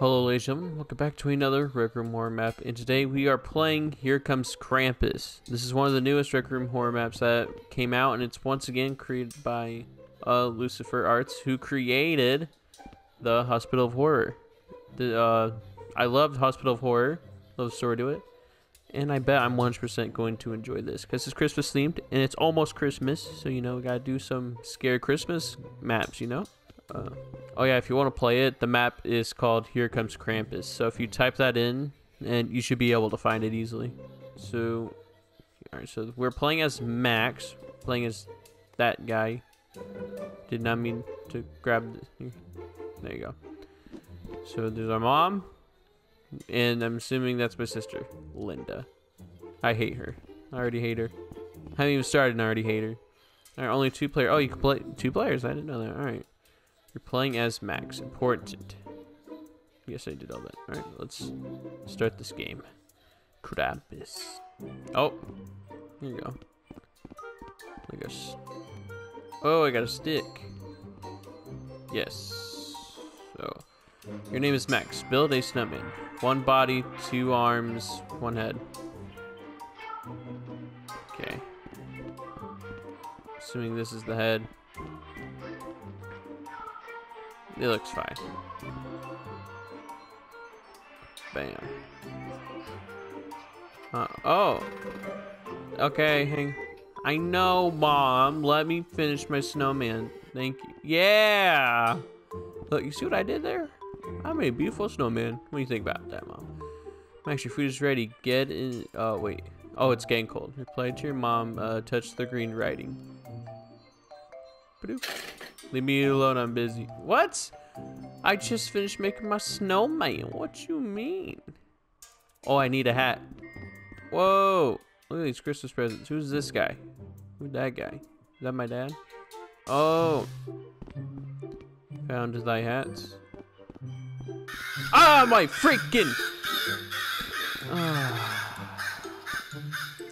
Hello ladies and gentlemen, welcome back to another Rec Room Horror map, and today we are playing Here Comes Krampus. This is one of the newest Rec Room Horror maps that came out, and it's once again created by uh, Lucifer Arts, who created the Hospital of Horror. The, uh, I loved Hospital of Horror, love story to it, and I bet I'm 100% going to enjoy this, because it's Christmas themed, and it's almost Christmas, so you know, we gotta do some scary Christmas maps, you know? Uh, oh yeah, if you want to play it, the map is called Here Comes Krampus. So if you type that in, and you should be able to find it easily. So, alright, so we're playing as Max, playing as that guy. Did not mean to grab. The, there you go. So there's our mom, and I'm assuming that's my sister, Linda. I hate her. I already hate her. I haven't even started and I already hate her. Alright, only two players. Oh, you can play two players. I didn't know that. Alright. You're playing as Max. Important. Yes, I did all that. Alright, let's start this game. Krampus. Oh. Here you go. I guess. Oh, I got a stick. Yes. So, your name is Max. Build a snowman. One body, two arms, one head. Okay. Assuming this is the head. It looks fine. Bam. Uh, oh. Okay, hang. I know, Mom. Let me finish my snowman. Thank you. Yeah! Look, you see what I did there? I made a beautiful snowman. What do you think about that, Mom? Max, your food is ready. Get in. Oh, wait. Oh, it's getting cold. Reply to your mom. Uh, touch the green writing. Ba-doop. Leave me alone, I'm busy. What? I just finished making my snowman. What you mean? Oh, I need a hat. Whoa. Look at these Christmas presents. Who's this guy? Who's that guy? Is that my dad? Oh. Found thy hats. Ah, my freaking. Ah.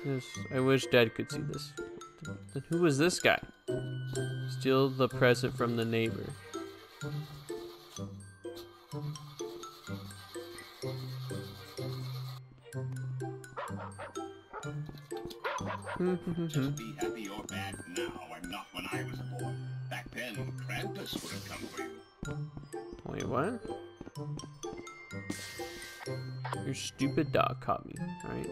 Yes, I wish dad could see this. Who was this guy? Steal the present from the neighbor. Just be happy or bad now. I'm not when I was a boy. Back then, Krampus would have come for you. Wait, what? Your stupid dog caught me. Alright.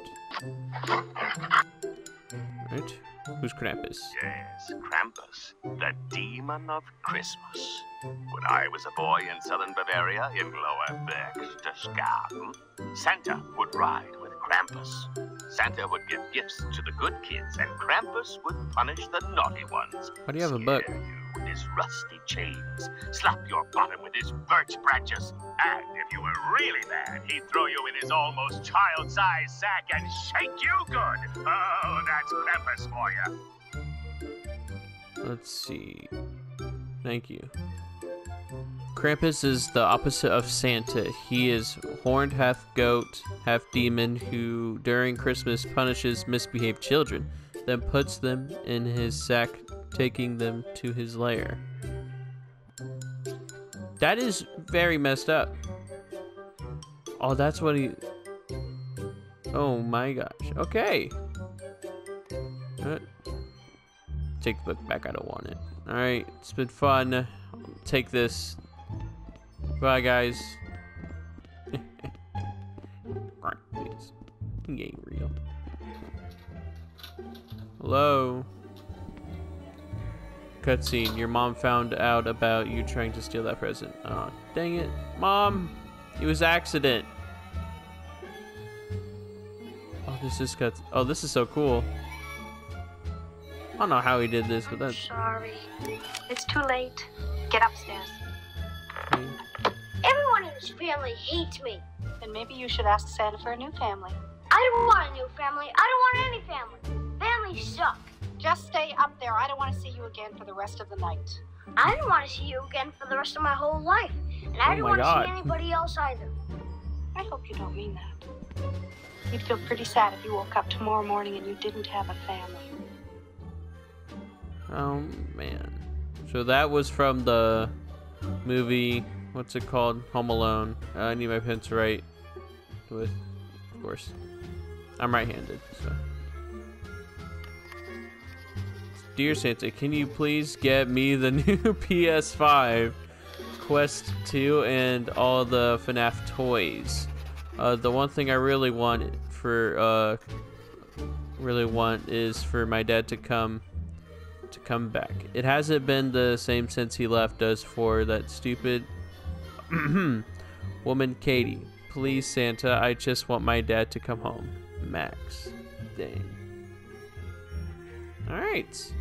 Alright. Who's Krampus? Yes, Krampus, the demon of Christmas. When I was a boy in southern Bavaria, in Lower Berchtesgaden, Santa would ride with Krampus. Santa would give gifts to the good kids, and Krampus would punish the naughty ones. Why do you have a book? You his rusty chains, slap your bottom with his birch branches, and if you were really bad, he'd throw you in his almost child-sized sack and shake you good. Oh, that's Krampus for you. Let's see. Thank you. Krampus is the opposite of Santa. He is horned half goat, half demon who during Christmas punishes misbehaved children, then puts them in his sack, taking them to his lair. That is very messed up. Oh, that's what he. Oh my gosh. Okay. Take the book back. I don't want it. Alright, it's been fun. Take this. Bye, guys. Ain't real. Hello? Cutscene. Your mom found out about you trying to steal that present. Oh, dang it. Mom! It was accident. Oh, this is cut. Oh, this is so cool. I don't know how he did this, but that's. Sorry. It's too late. Get upstairs. Everyone in this family hates me. Then maybe you should ask Santa for a new family. I don't want a new family. I don't want any family. Families suck. Just stay up there. I don't want to see you again for the rest of the night. I don't want to see you again for the rest of my whole life. And I Oh don't my want to see anybody else either. I hope you don't mean that. You'd feel pretty sad if you woke up tomorrow morning and you didn't have a family. Oh man. So that was from the movie what's it called? Home Alone. Uh, I need my pen to write with, of course. I'm right-handed, so. Dear Santa, can you please get me the new PS5, Quest 2, and all the FNAF toys? Uh, the one thing I really want for, uh, really want is for my dad to come, to come back. It hasn't been the same since he left us for that stupid woman, Katie. Please, Santa, I just want my dad to come home. Max. Dang. Alright.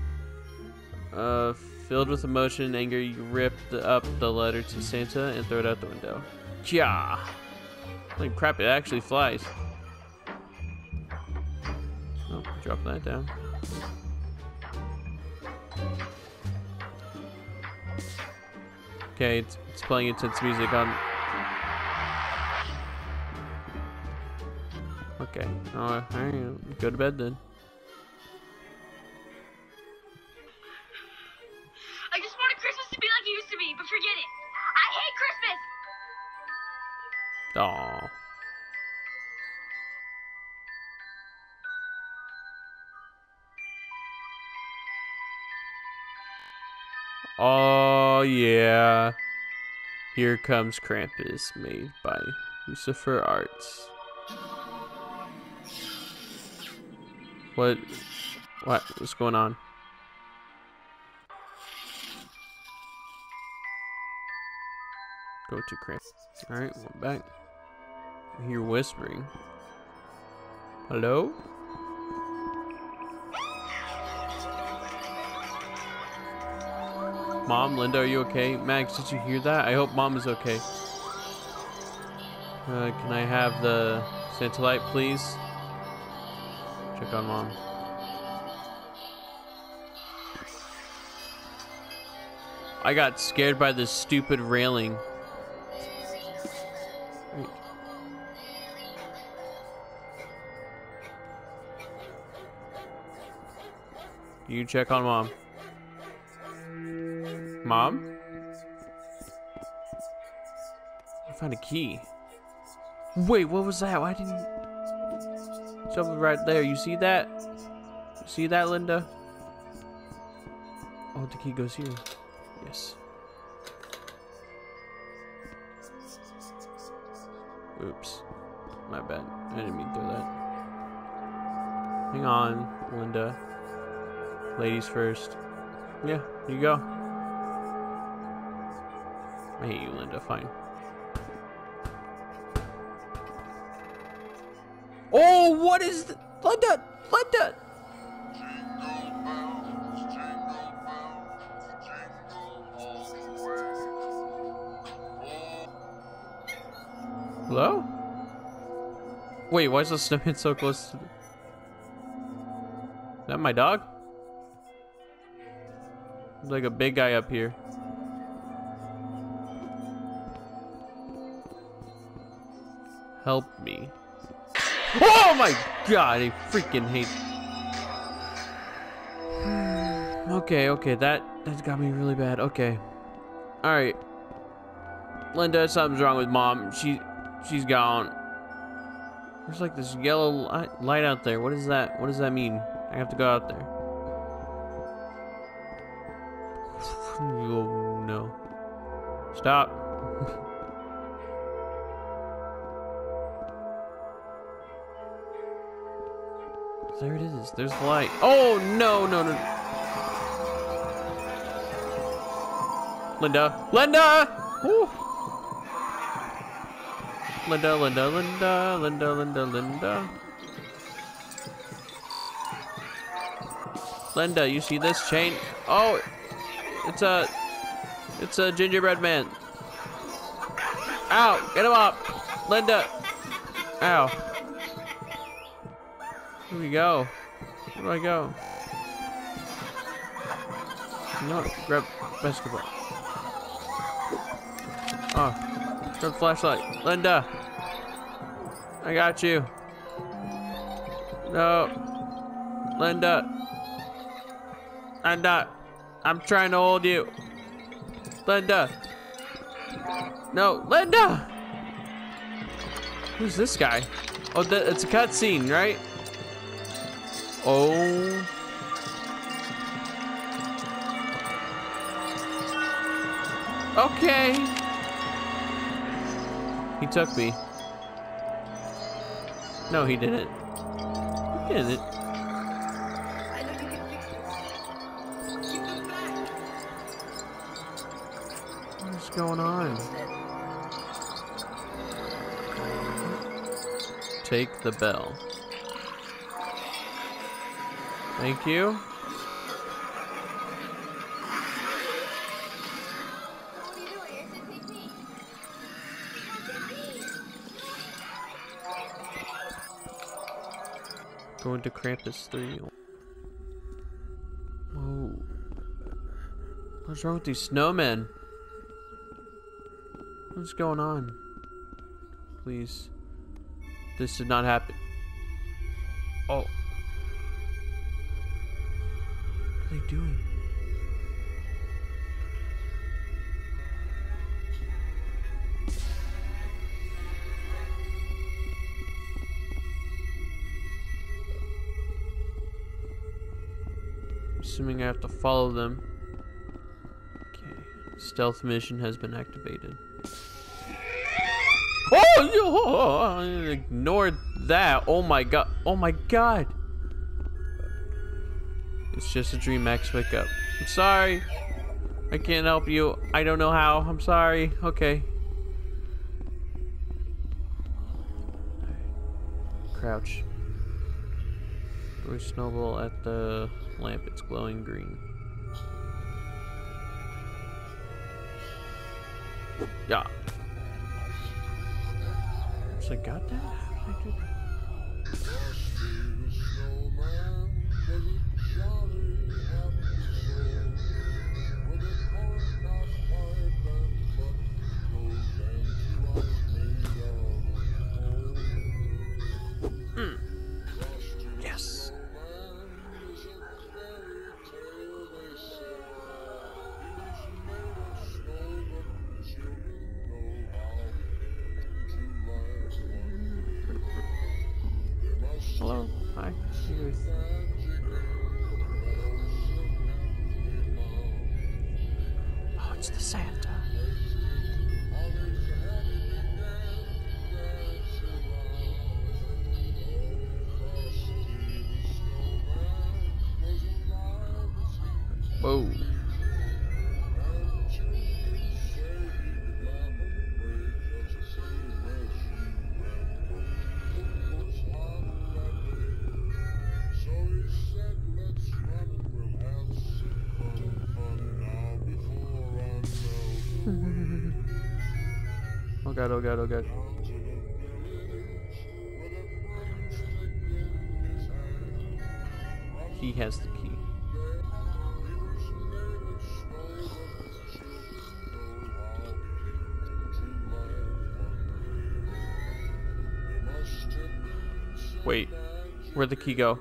Uh, filled with emotion and anger, you rip the, up the letter to Santa and throw it out the window. Yeah. Holy crap, it actually flies. Oh, drop that down. Okay, it's, it's playing intense music on. Okay, oh, alright, go to bed then. Aw. Oh yeah. Here comes Krampus, made by Lucifer Arts. What? What? What's going on? Go to Krampus. Alright, we're back. Hear whispering. Hello? Mom, Linda, are you okay? Max, did you hear that? I hope Mom is okay. Uh, can I have the Santa light, please? Check on Mom. I got scared by this stupid railing. You check on Mom. Mom? I found a key. Wait, what was that? Why didn't. Something right there. You see that? You see that, Linda? Oh, the key goes here. Yes. Oops. My bad. I didn't mean to do that. Hang on, Linda. Ladies first. Yeah, you go. I hate you, Linda. Fine. Oh, what is the Linda? Linda! Hello? Wait, why is the snowman so close to. Is that my dog? There's like a big guy up here. Help me. Oh my god, I freaking hate. Okay, okay, that that's got me really bad. Okay. Alright. Linda, something's wrong with mom. She she's gone. There's like this yellow light, light out there. What is that? What does that mean? I have to go out there. Oh no. Stop. There it is. There's the light. Oh no no no. Linda. Linda. Woo. Linda, Linda, Linda, Linda, Linda, Linda. Linda, you see this chain? Oh, it's a, it's a gingerbread man. Ow, get him up. Linda. Ow. Here we go? Where do I go? No, grab basketball. Oh, grab flashlight. Linda! I got you. No. Linda. Linda. I'm trying to hold you. Linda. No, Linda! Who's this guy? Oh, that, it's a cutscene, right? Oh. Okay. He took me. No, he didn't. He didn't. Going on? Take the bell. Thank you. Going to Krampus 3. Whoa. What's wrong with these snowmen? What's going on? Please. This did not happen. Oh. What are they doing? Assuming I have to follow them. Okay. Stealth mission has been activated. Oh, yo, I ignored that. Oh my god. Oh my god. It's just a dream, Max. Wake up. I'm sorry. I can't help you. I don't know how. I'm sorry. Okay. Crouch. Throw snowball at the lamp. It's glowing green. Yeah. I got that? It's the Santa. Oh god, oh god. He has the key. Wait, where'd the key go?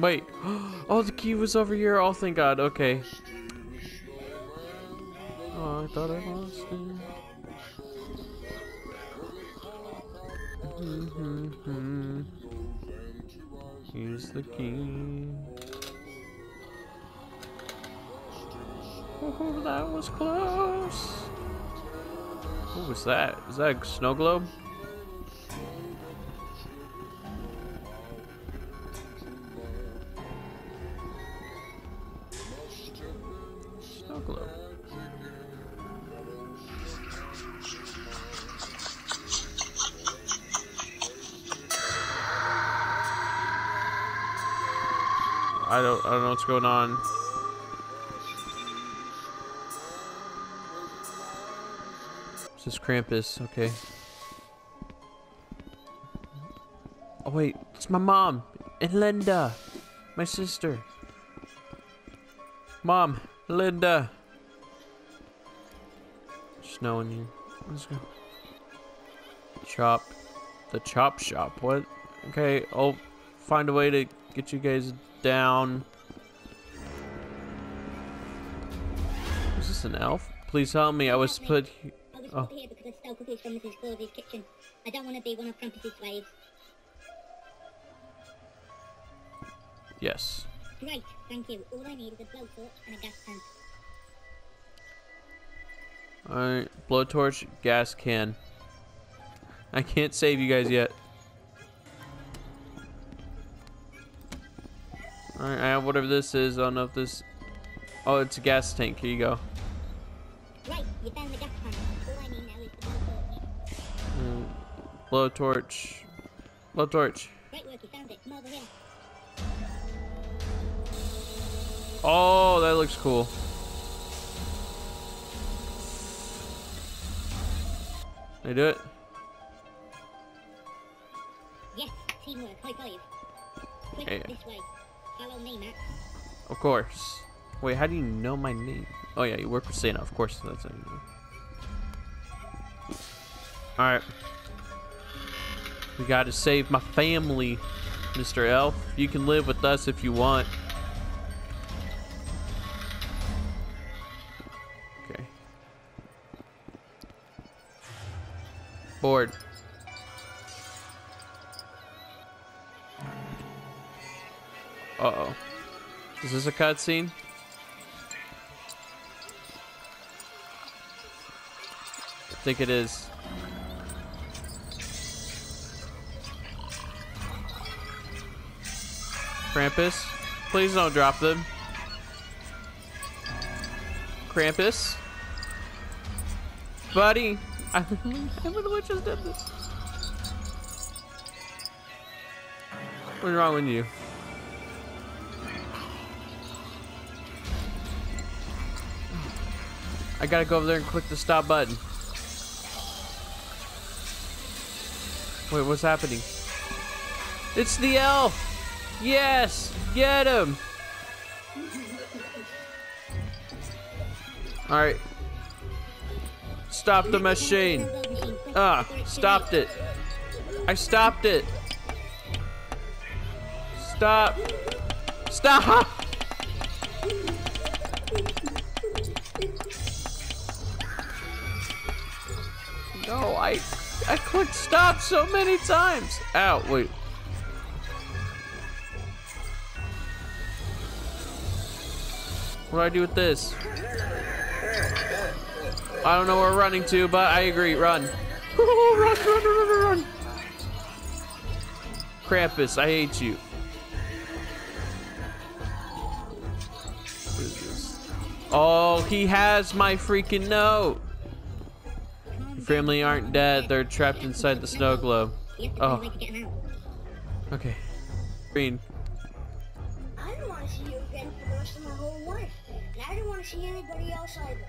Wait, oh, the key was over here. Oh, thank God. Okay. Oh, I thought I lost it. Mm-hmm. Here's the key. Oh, that was close. What was that? Is that a snow globe? I don't I don't know what's going on. This is Krampus, okay. Oh wait, it's my mom and Linda, my sister. Mom, Linda. Snowing here. Let's go. Chop. The chop shop. What? Okay, I'll find a way to get you guys down. Is this an elf? please help me. I was put. I was Oh. here because I stole cookies from Mrs. Claus's kitchen. I don't want to be one of Krampus's slaves. Yes. Great, thank you. All I need is a blowtorch and a gas tank. Alright. Blowtorch, gas can. I can't save you guys yet. Alright, I have whatever this is. I don't know if this. Oh, it's a gas tank. Here you go. Right, you found the gas tank. All I need now is the blowtorch. Mm, Blowtorch. Blowtorch. Work, you found it. Come over here. Oh, that looks cool. They do it? Yes, teamwork. High five. Quick, Yeah. this way. Of course. Wait, how do you know my name? Oh yeah, you work for Santa. Of course, that's how you know. All right. We got to save my family, Mr. Elf. You can live with us if you want. Okay. Board. Uh oh. Is this a cutscene? I think it is. Krampus, please don't drop them. Krampus, buddy, I Emma the Witch just did this. What's wrong with you? I gotta go over there and click the stop button. Wait, what's happening? It's the elf! Yes! Get him! Alright. Stop the machine. Ah, stopped it. I stopped it. Stop. Stop! Clicked stop so many times. Ow, wait. What do I do with this? I don't know where we're running to, but I agree. Run. run, run, run, run, run. Krampus, I hate you. Oh, he has my freaking note. Family aren't dead. They're trapped inside the snow globe. You have to Oh. find a way to get 'em out. Okay. Green. I don't want to see you again for the rest of my whole life. And I don't want to see anybody else either.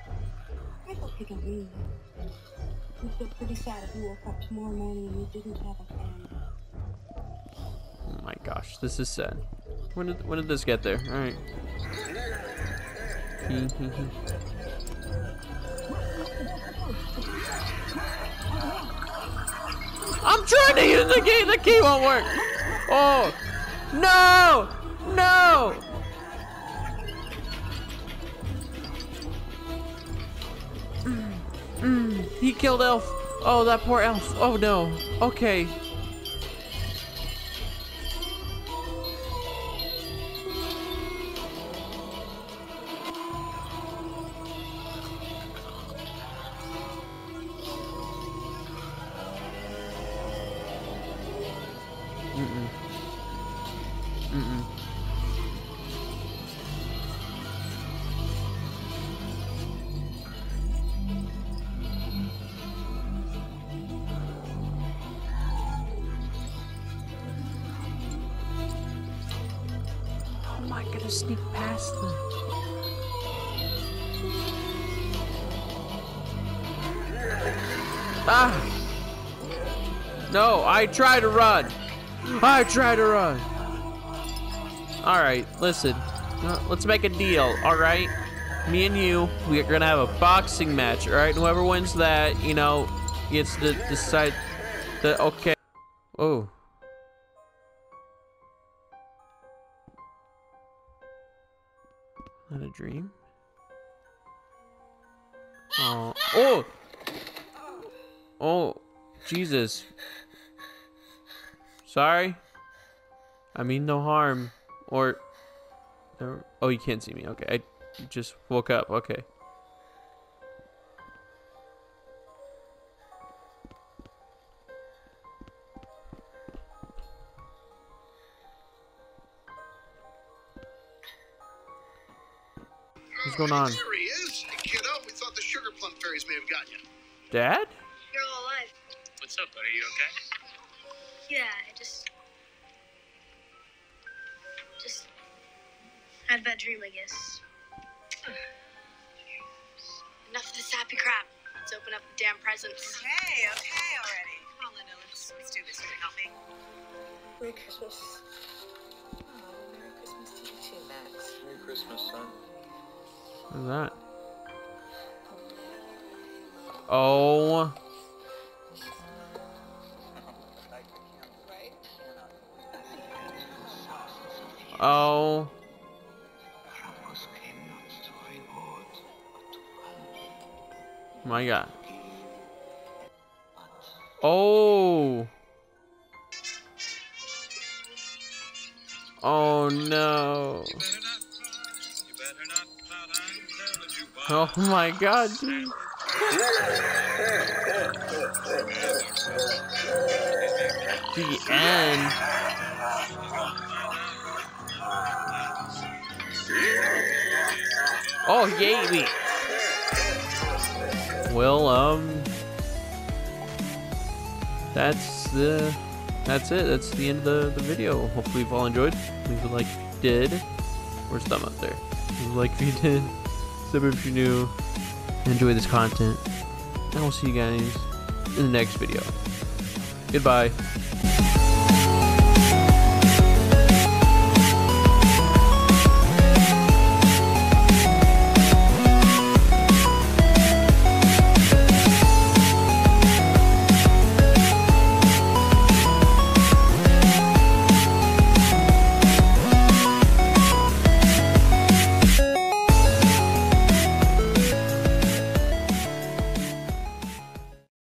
I hope you don't mean that. You'd feel pretty sad if you woke up tomorrow morning and you didn't have a family. Oh my gosh, this is sad. When did when did this get there? All I'm trying to use the key. The key won't work. Oh no! No! Mm, mm, he killed Elf. Oh, that poor Elf. Oh no. Okay. Sneak past them? Ah! No, I try to run. I try to run. All right, listen. Uh, Let's make a deal. All right, me and you, we're gonna have a boxing match. All right, and whoever wins that, you know, gets to decide. The okay. Oh. Not a dream. Oh. Oh! Oh, Jesus. Sorry. I mean no harm. Or. Oh, you can't see me. Okay. I just woke up. Okay. What's going on? There he is. Hey, kiddo, oh, we thought the sugar plum fairies may have gotten you. Dad? You're all alive. What's up, buddy? You okay? Yeah, I just. Just. Had a bad dream, I guess. Enough of this happy crap. Let's open up the damn presents. Okay, okay already. Come on, Linda, let's, let's do this. You gonna help me? Merry Christmas. Oh, Merry Christmas to you too, Max. Merry Christmas, son. What's that? Oh. Oh. My god. Oh. Oh no. Oh my god, dude. The end. Oh, ate me. Well, um, that's the, that's it. That's the end of the, the video. Hopefully you've all enjoyed. Leave a like if you did. Where's thumb up there? Leave a like if you did. Sub if you're new. Enjoy this content. And we'll see you guys in the next video. Goodbye.